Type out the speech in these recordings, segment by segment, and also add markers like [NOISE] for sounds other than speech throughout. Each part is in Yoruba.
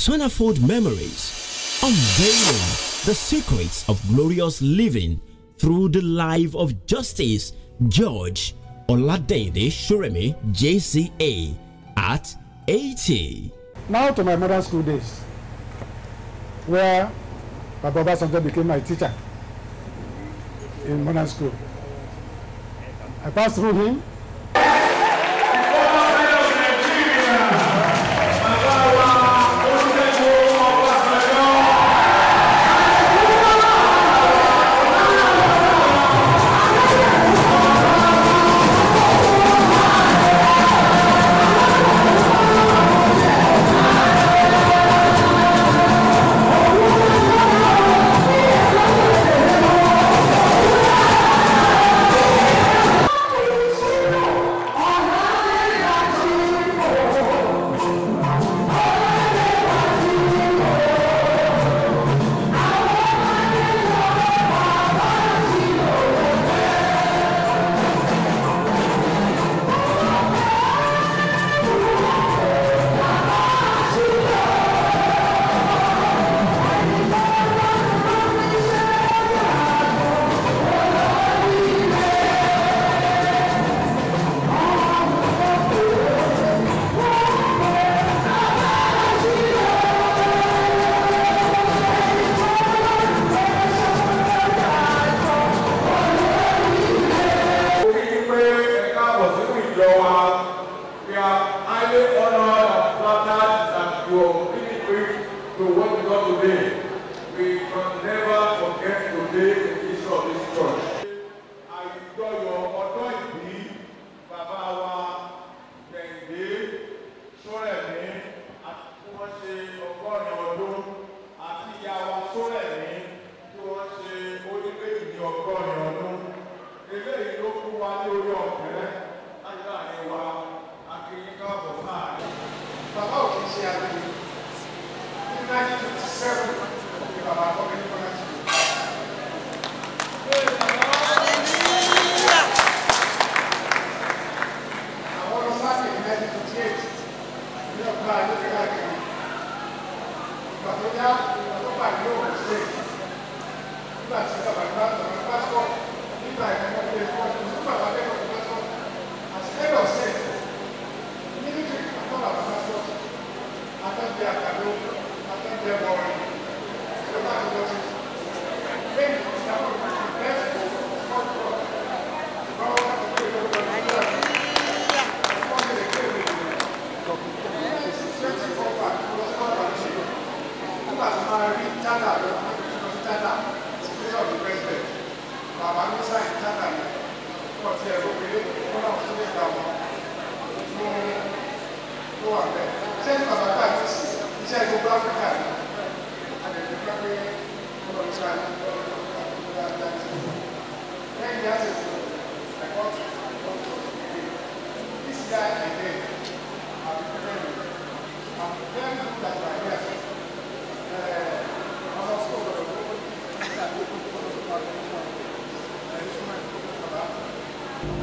Swanafold Memories, unveiling the secrets of glorious living through the life of Justice George Oladende Shuremi JCA at 80. Now to my modern school days, where Baba Obasanjo became my teacher in modern school. I passed through him.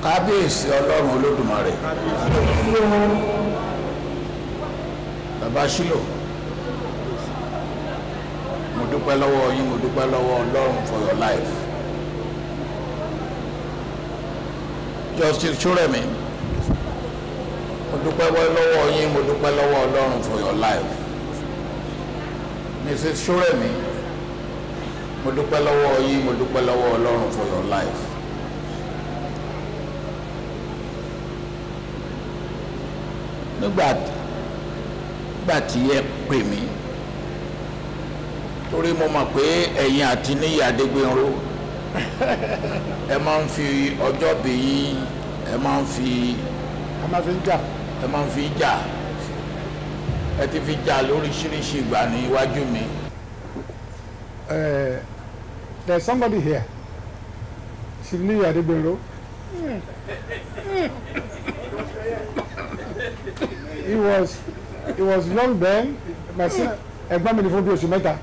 Kábíyèsí ọlọ́run olódùmarè. Bàbá ṣílò mo dúpẹ́ lọ́wọ́ yín mo dúpẹ́ lọ́wọ́ ọlọ́run for your life justice ṣúrẹ̀mí mo dúpẹ́ lọ́wọ́ yín mo dúpẹ́ lọ́wọ́ ọlọ́run for your life mrs ṣúrẹ̀mí mo dúpẹ́ lọ́wọ́ yín mo dúpẹ́ lọ́wọ́ ọlọ́run for your life. nígbà tí ẹ pè mí torí mo mọ̀ pé ẹ̀yin àti níyì adégbénró [LAUGHS] ẹ máa ń fi ọjọ́ bí yín ẹ máa ń fi a máa fi ń jà ẹ máa ń fi jà ẹ ti fi jà lóríṣiríṣi ìgbà ní iwájú mi. Uh, there's somebody here. Sivni Adebenro. he was he was young then. My ẹ̀gbọ́n mi ni fún bí oṣù mẹ́ta.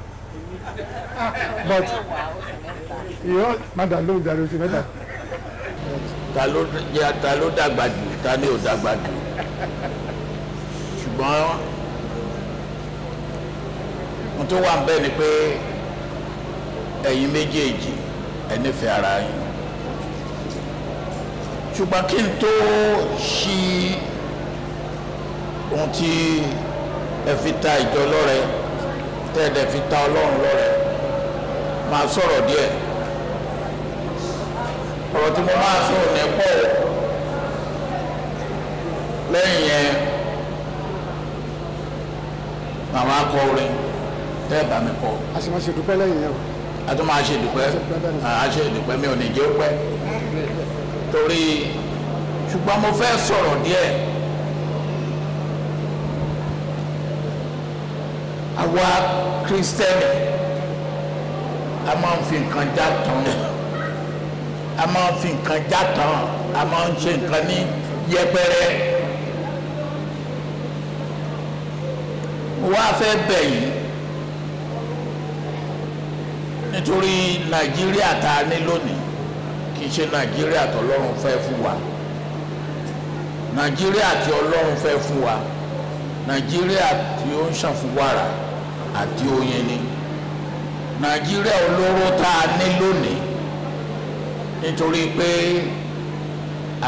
But yóò má dà lóhùn jàre oṣù mẹ́ta. ta ló yẹ ta ló dàgbà jù ta ni ò dàgbà jù? Ṣùgbọ́n ohun tó wà ń bẹ̀ ni pé ẹ̀yin méjèèjì ẹ nífẹ̀ẹ́ ara yín. Ṣùgbọ́n kí n tó ṣí ohun tí ẹ fi ta ìjọ lọ́rẹ tẹ́ ẹ dẹ̀ fi ta ọlọ́run lọ́rẹ máa sọ̀rọ̀ díẹ̀ ọ̀rọ̀ tí mo máa sọ ní pọ̀ lẹ́yìn yẹn màmá kọ orin tẹ́ ẹ bá mi kọ. A sì máa ṣe dúpẹ́ lẹ́yìn yẹn o. A tún máa ṣe ìdúpẹ́. A ṣe ìdúpẹ́ mi ò ní jẹ́ pẹ́. Torí ṣùgbọ́n mo fẹ́ sọ̀rọ̀ díẹ̀. Àwa kristẹni a máa ń fi nǹkan já tán a máa fi nǹkan já tán a máa ń ṣe nǹkan ní yẹpẹrẹ. Wá fẹ́ bẹ̀ yìí nítorí nàìjíríà tá a ní lónìí kì í ṣe nàìjíríà tí ọlọ́run fẹ́ fún wa. Nàìjíríà tí ọlọ́run fẹ́ fún wa. Nàìjíríà tí ó ń ṣàn fún wàrà àti oyin ni. Nàìjíríà olóró tá a ní lónìí nítorí pé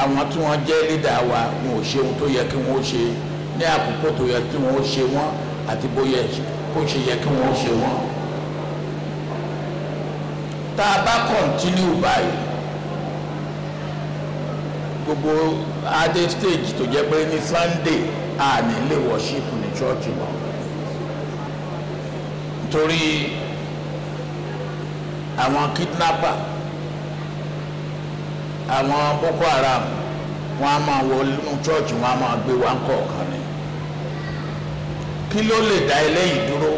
àwọn tí wọ́n jẹ́ lídà wa wọn ò ṣe ohun tó yẹ kí wọ́n ṣe. Ní àkókò tó yẹ kí wọ́n ṣe wọ́n àti bóyá kó ṣe yẹ kí wọ́n ṣe wọ́n. Tá a bá kọ̀ntínú báyìí gbogbo adé stage tó jẹ́ pé ní sunday a ní lè worship ní church mọ́. Nítorí àwọn kidnapper àwọn boko haram wọn a máa wọ inú church wọn a máa gbé wa kọ̀ọ̀kan ni. Kí ló lè dá eléyìí dúró?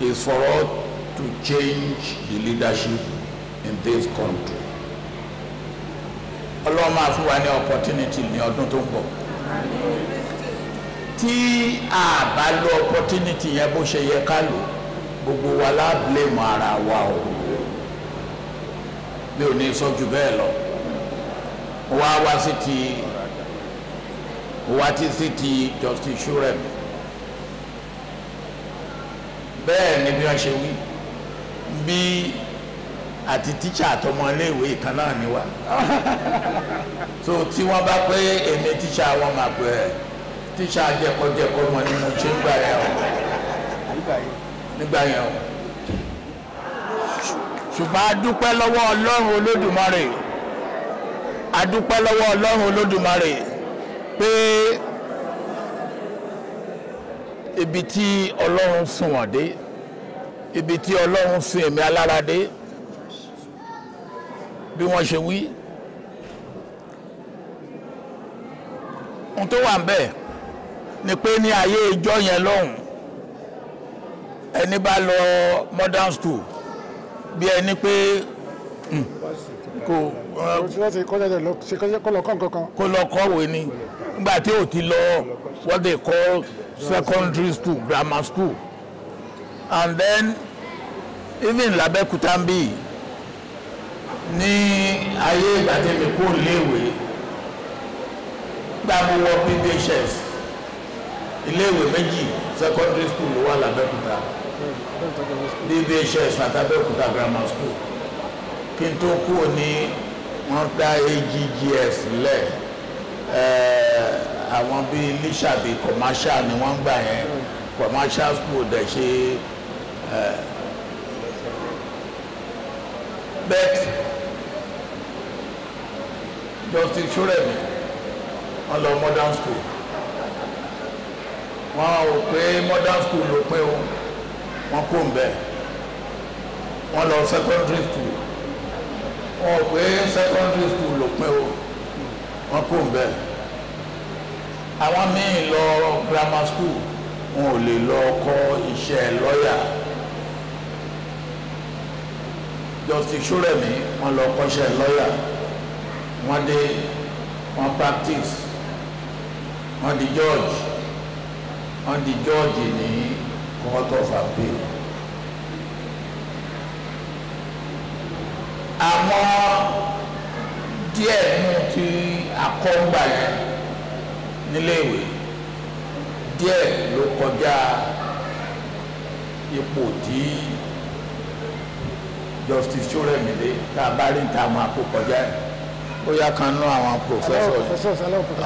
Is for us to change the leadership in this country. Ọlọ́run máa fún wa ní opportunity ní ọdún tó ń bọ̀. Tí a bá lo opportunity yẹn bó ṣe yẹ ká lò gbogbo wa la blame ara wa o mi ò ní sọ jù bẹ́ẹ̀ lọ. Mo wá wá sí ti mo wá tí sí ti justice shurem. Bẹ́ẹ̀ ni bí wọ́n ṣe wí. Bí àti tíṣà àtọmọléèwé kan náà ni wá. [LAUGHS] So tí wọ́n bá pé èmi tíṣà wọn máa pè é tíṣà jẹkọjẹkọ mọ nínú chamber yẹn o. Nígbà yẹn o ṣùgbọ́n a dúpẹ́ lọ́wọ́ ọlọ́run olódùmarè. A dúpẹ́ lọ́wọ́ ọlọ́run olódùmarè pé ibi tí ọlọ́run sùn wọ́n dé ibi tí ọlọ́run fi èmi alára dé bí wọ́n ṣe wí. Ohun tó wà ń bẹ̀ ni pé ní ayé ìjọ yẹn lọ́hùn ẹni bá lọ modern school bí ẹni pé mm, kò ti kọ́jà lọ kọ́wé ni. Nígbà tí ò ti lọ what they call secondary school grammar school. And then even labẹ́kúta ń bì ní ayé ìgbà tí mi kó léèwé gbà mo wọ bbhs iléèwé méjì secondary school ló wà labẹ́kúta bbhs àtàbẹ́kúta grammar school. Kí n tó kú ní wọ́n dá aggs lẹ̀. Àwọn bíi lísàbí commercial ni wọ́n gbà yẹn. Commercial school dẹ̀ ṣe bet justice shuremi wọ́n lọ modern school. Wọ́n ò pé modern school ló pé o wọ́n kó ń bẹ̀ wọ́n lọ secondary school. Wọ́n pé secondary school ló pé o. Wọ́n kó ń bẹ̀ àwọn míì lọ grammar school. Wọn ò lè lọ kọ́ iṣẹ́ lọ́ọ̀yà justice shuremi wọ́n lọ kọ́ṣẹ́ lọ́ọ̀yà wọ́n dé wọ́n practice. Wọ́n di judge. Wọ́n di judge ní court of appeal. àwọn díẹ̀ nù ti àkọ́ngbà yẹn níléèwé díẹ̀ ló kọjá ipò tí justice Ṣórẹ̀mídé tá a bá rí níta máa kó kọjá yẹn bóyá kan ná àwọn professors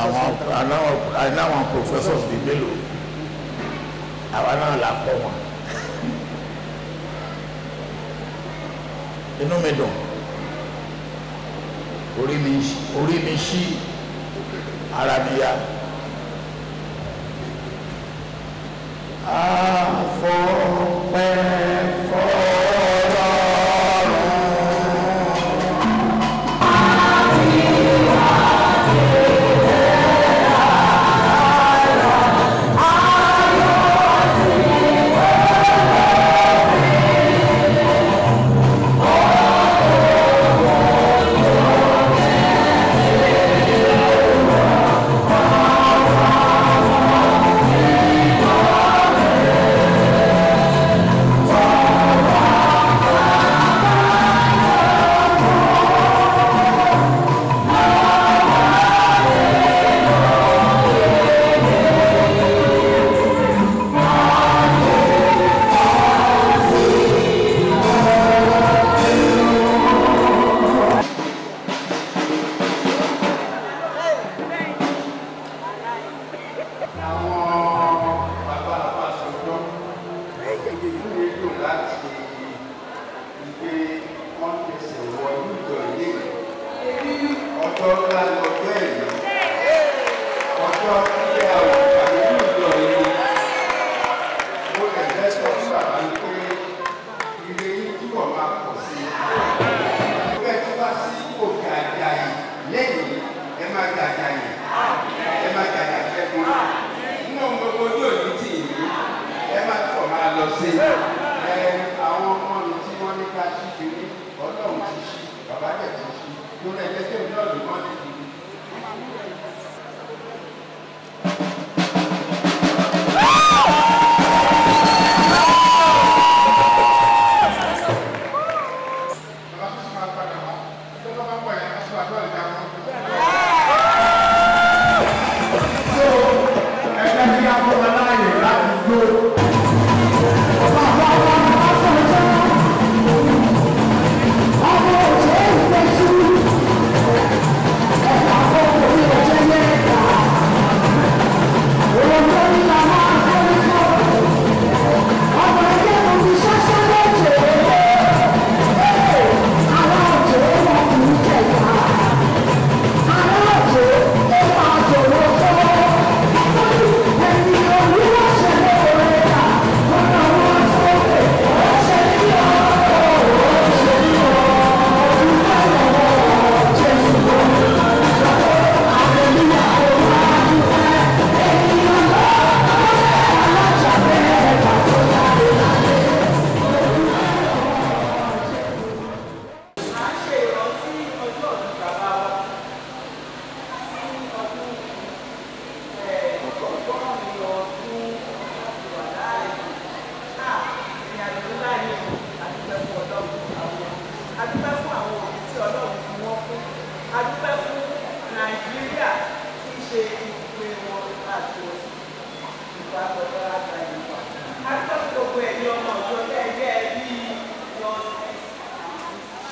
àwọn àwọn professors bíi mélòó àwa náà là kọ́ wọn. Inú mi dùn. Orí mi ṣí. Ara mi yá.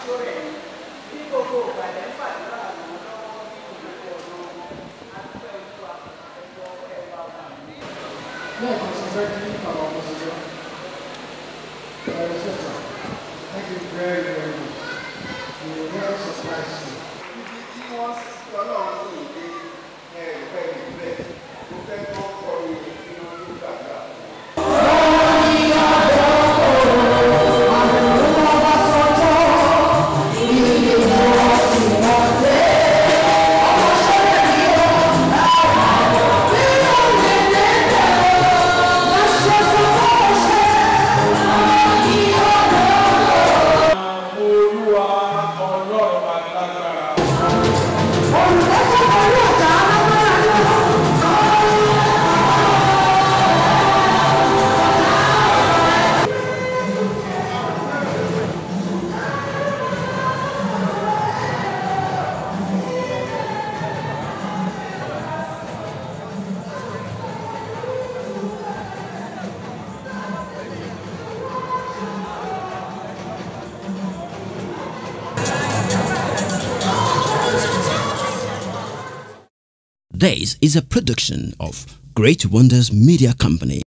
tó rẹ̀ ní bí gbogbo ìbàdàn fàdúrà àwọn thank you very very much you will never surprise me. ibi tí wọ́n long. This is a production of Great Wonders Media Company.